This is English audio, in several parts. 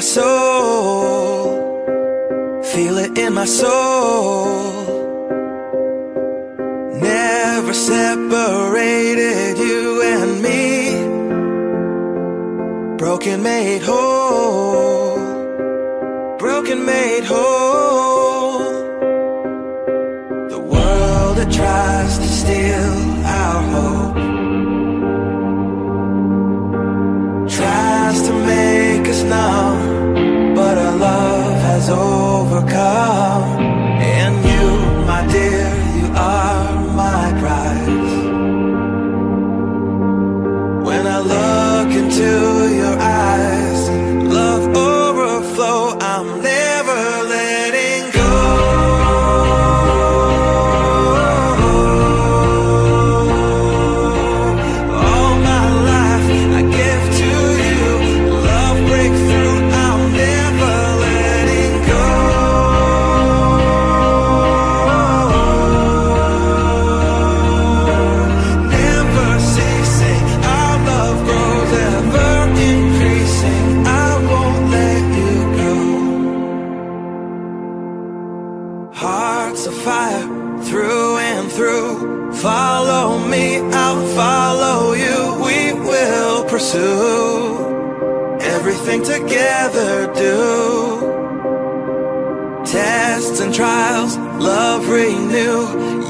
my soul. Feel it in my soul. Never separated you and me. Broken made whole. Broken made whole. overcome.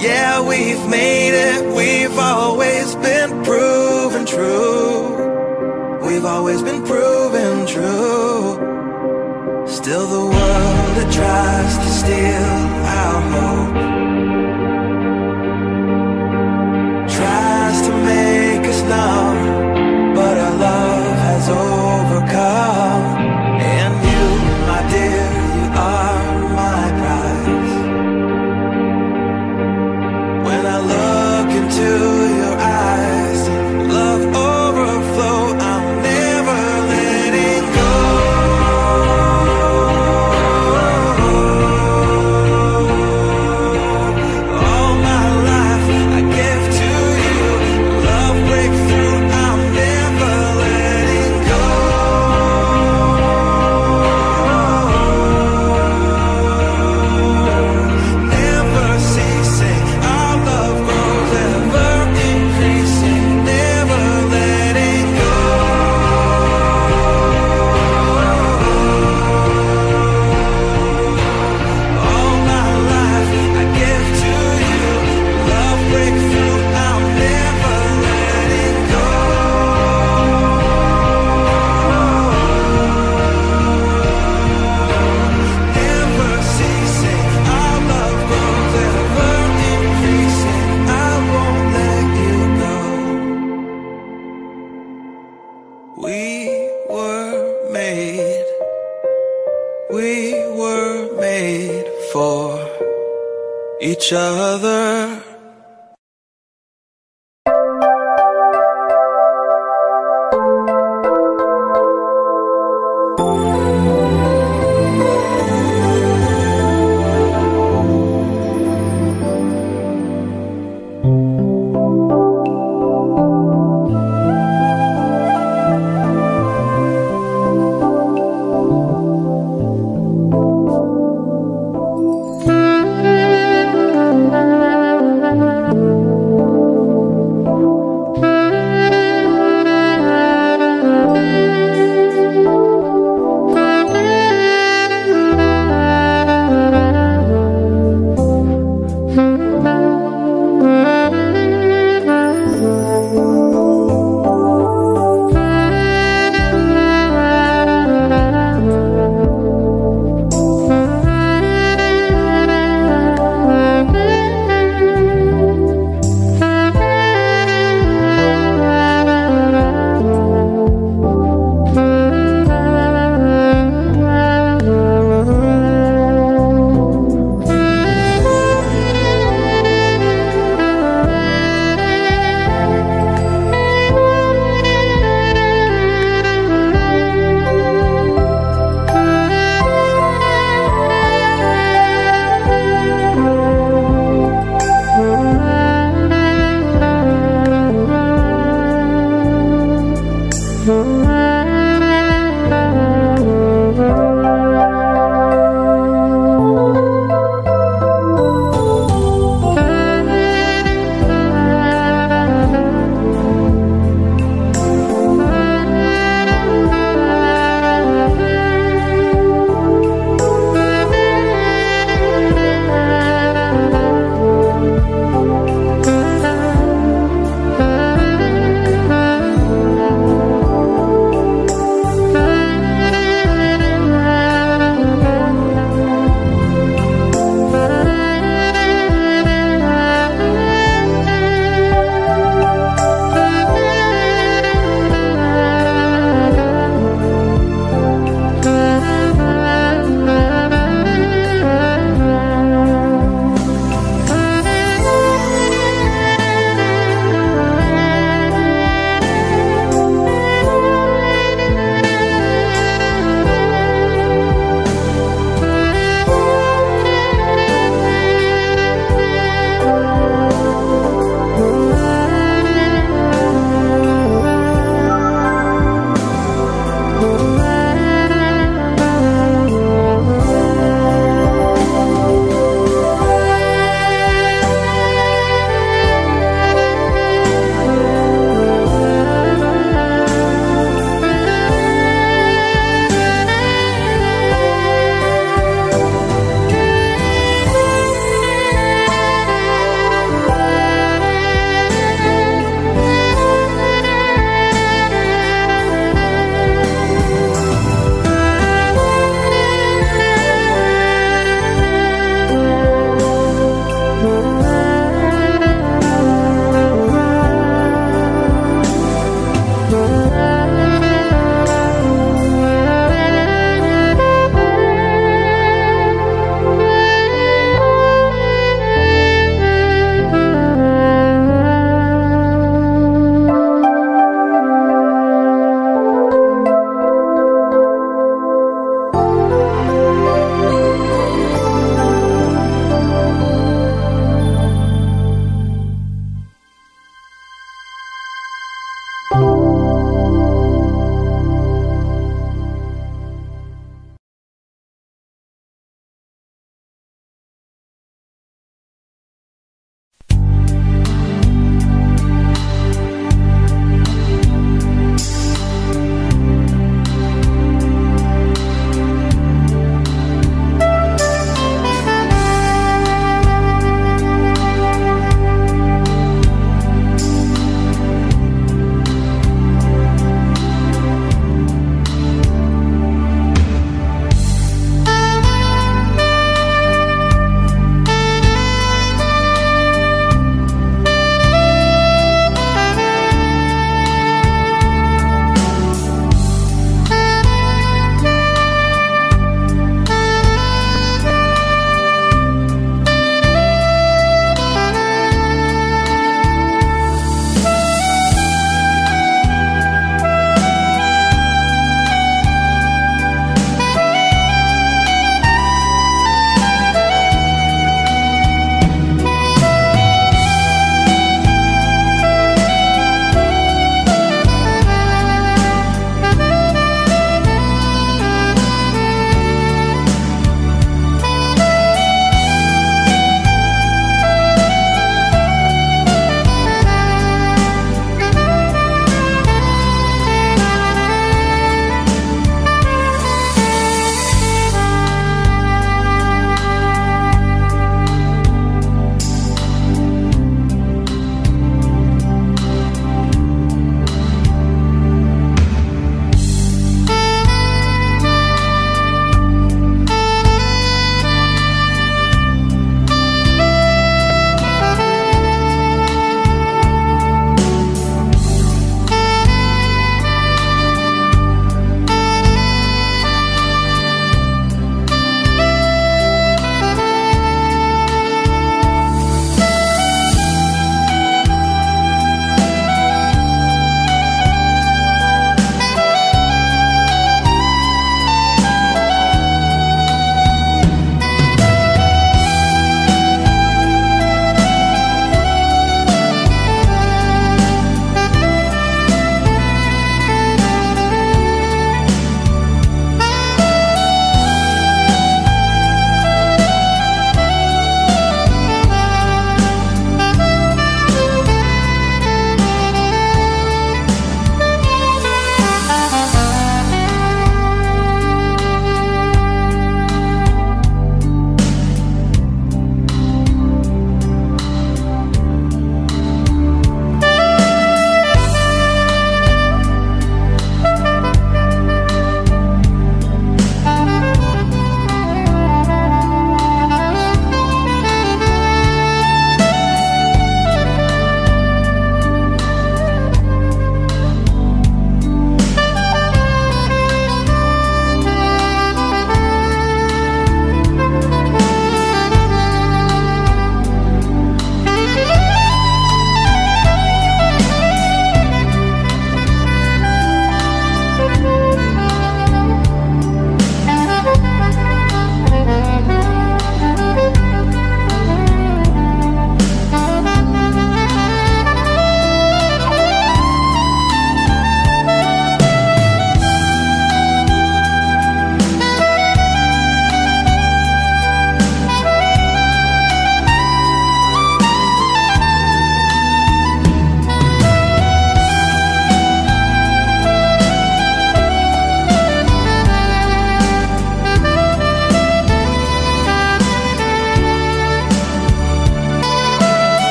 Yeah, we've made it, we've always been proven true. We've always been proven true. Still the world that tries to steal our hope.